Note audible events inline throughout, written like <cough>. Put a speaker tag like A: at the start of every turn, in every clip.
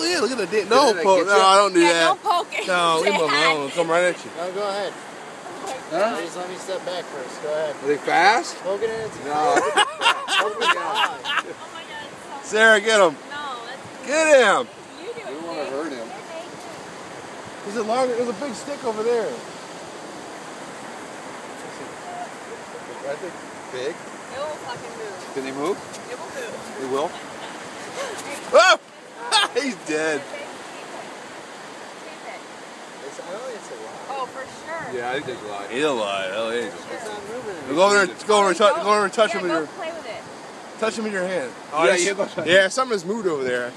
A: Yeah, look at the dick. No,
B: Did
A: poke. No. I don't do
C: yeah,
A: that.
C: don't poke it.
A: No, leave him
C: hi.
A: alone. Come right at you.
D: No, go ahead.
B: Huh?
D: Just let me step back first. Go ahead.
B: Are they fast?
D: Poke it in its
B: No. <laughs>
D: Poke it in. <laughs>
C: Oh my god, it's so <laughs>
A: Sarah, get him.
C: No, that's
A: Get him.
C: you do
B: We
C: it.
B: don't want to hurt him.
A: Is it longer. There's a big stick over there.
B: I think big.
C: It will fucking move.
B: Can they move?
C: It will move.
B: They will.
A: Oh! <laughs> He's dead.
D: It's, I don't think it's a lot.
C: Oh, for sure.
B: Yeah, I think there's a lot.
A: He's alive. Hell yeah.
D: It's.
A: Go over there. Go over and touch.
C: Go-
A: Go over and touch
C: yeah,
A: him with your.
C: play with it.
A: Touch him with your hand. Oh,
B: Yeah,
A: he's-
B: yeah,
A: yeah, something has moved over there.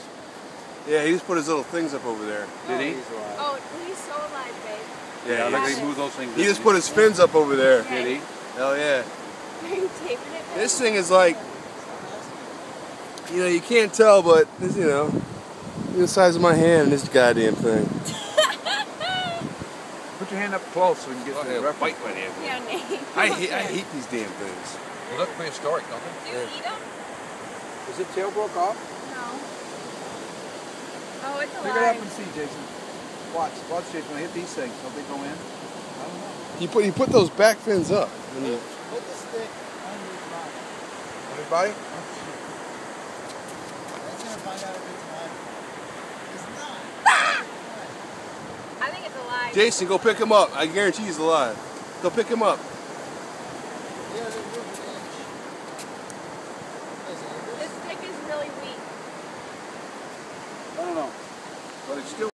A: Yeah, he just put his little things up over there.
B: Oh, Did he?
D: He's.
C: Oh, he's so alive, babe.
A: Yeah,
B: Yeah,
A: he,
B: like
A: just,
B: they move those things.
A: he just put his fins up over there.
B: Did he?
A: Hell yeah. <laughs>
C: Are you taping it?
A: This thing is like, you know, you can't tell, but you know, the size of my hand. This goddamn thing.
B: Put your hand up close so we can get
A: Oh,
B: to the
A: yeah,
B: reference.
A: bite my hand.
C: Yeah, Nate.
A: I hate, I hate these damn things.
B: They look prehistoric, don't they?
C: Do you eat them?
B: Is it tail broke off?
C: No. Oh, it's
B: Pick it up and
C: alive.
B: see, Jason. Watch, watch, Jason. When I hit these things, don't they go in? I don't know.
A: You put you put those back fins up. and you-
D: Put the stick under his body.
B: Everybody?
D: That's gonna find out if. It's not.
C: I think it's alive.
A: Jason, go pick him up. I guarantee he's alive. Go pick him up.
D: Yeah, they moved an inch. That's an inch.
C: This stick is really weak.
B: I don't know. But it's still.